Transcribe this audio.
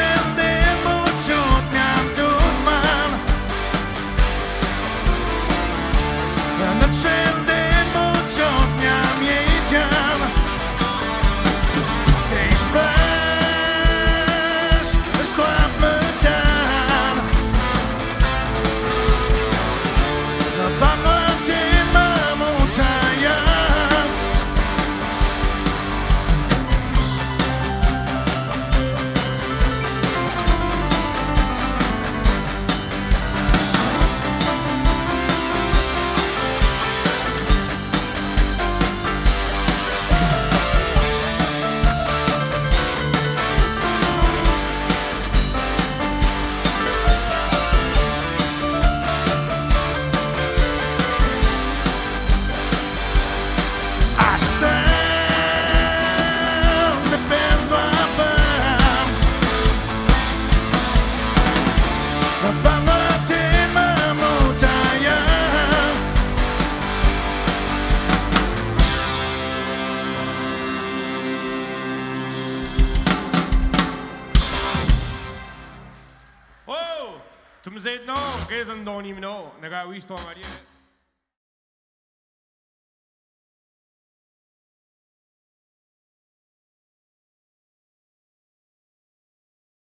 Yeah. Some say no, guys don't even know. 내가 위스토 말이야.